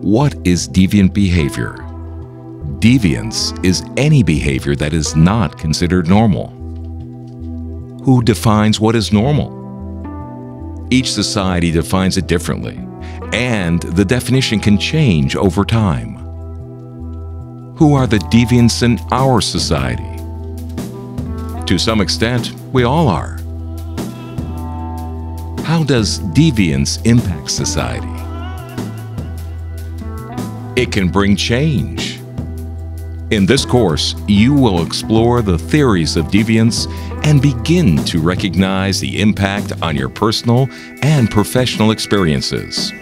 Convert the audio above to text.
What is deviant behavior? Deviance is any behavior that is not considered normal. Who defines what is normal? Each society defines it differently, and the definition can change over time. Who are the deviants in our society? To some extent, we all are. How does deviance impact society? It can bring change. In this course, you will explore the theories of deviance and begin to recognize the impact on your personal and professional experiences.